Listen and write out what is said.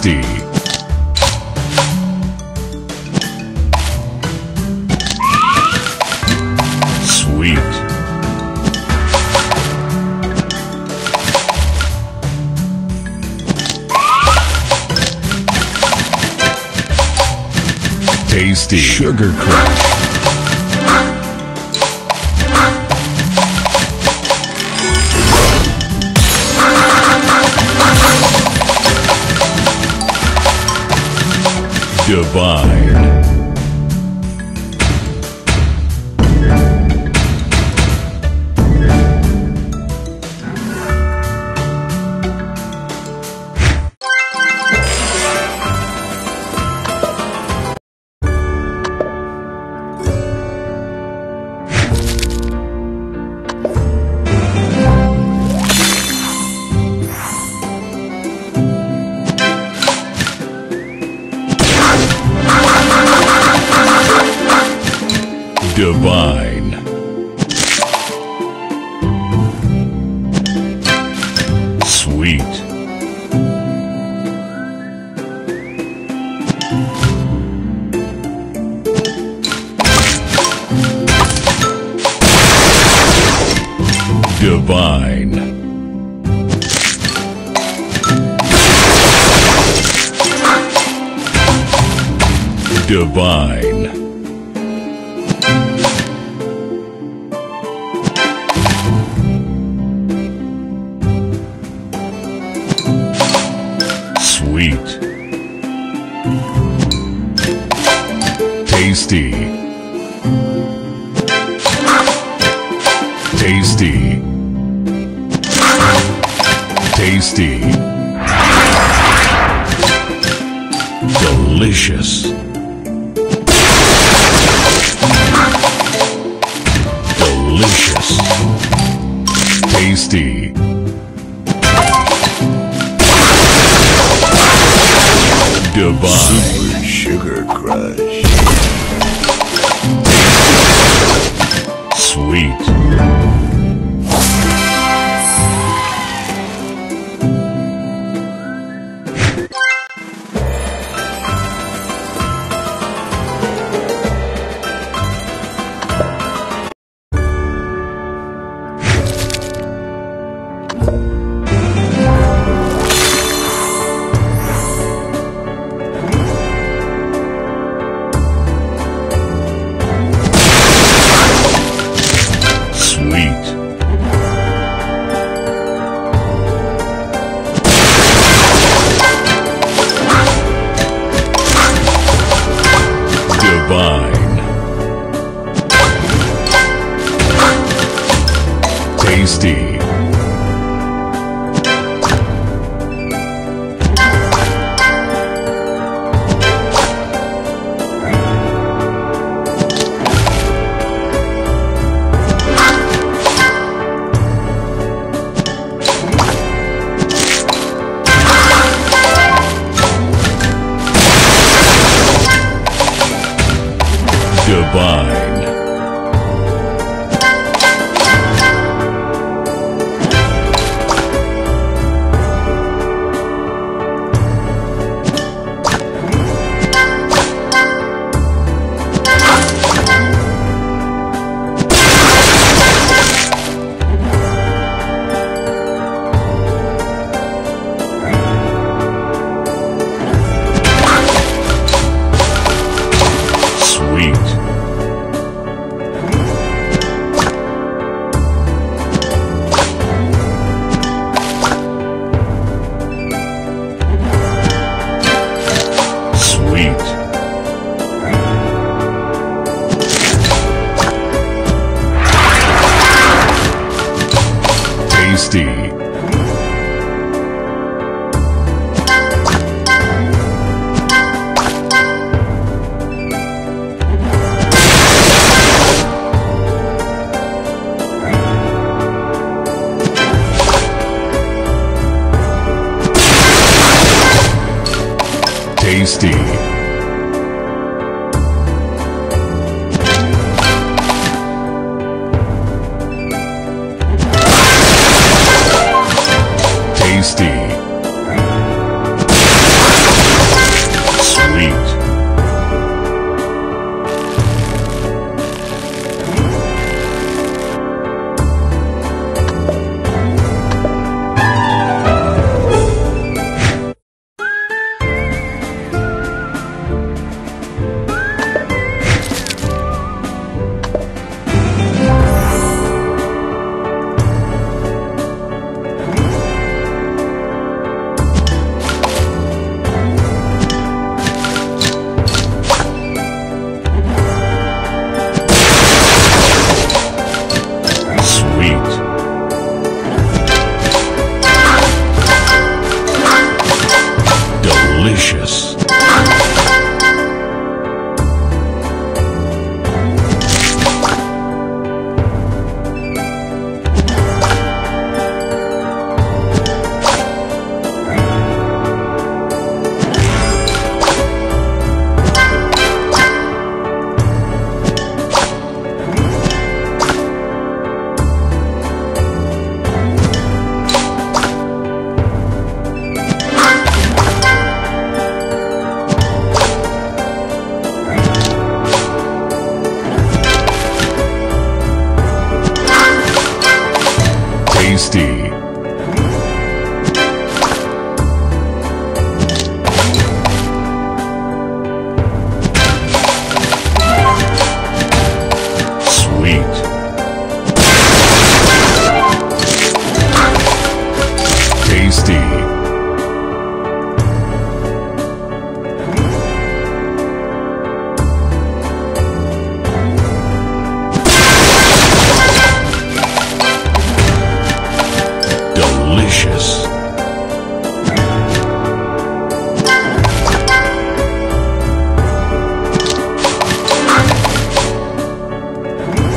Tasty. Sweet. Tasty. Sugar Crush. Divine. Divine. Sweet. Divine. Divine. Tasty. Tasty. Delicious. Delicious. Tasty. Divine. Super Sugar Crush. Divine. Tasty. Divine. Tasty. Tasty. 60.